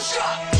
下。